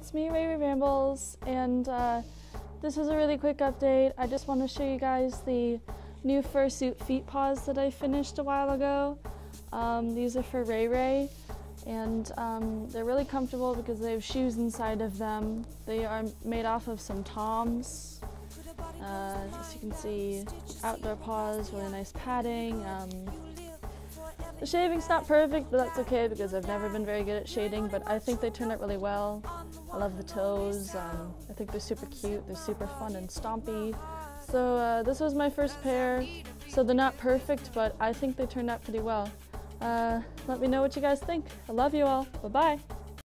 it's me, Ray Ray Rambles, and uh, this is a really quick update. I just want to show you guys the new fursuit feet paws that I finished a while ago. Um, these are for Ray Ray, and um, they're really comfortable because they have shoes inside of them. They are made off of some Toms. Uh, as you can see, outdoor paws, really nice padding. Um, the shaving's not perfect, but that's okay because I've never been very good at shading, but I think they turned out really well. I love the toes. Um, I think they're super cute. They're super fun and stompy. So uh, this was my first pair. So they're not perfect, but I think they turned out pretty well. Uh, let me know what you guys think. I love you all. Bye-bye.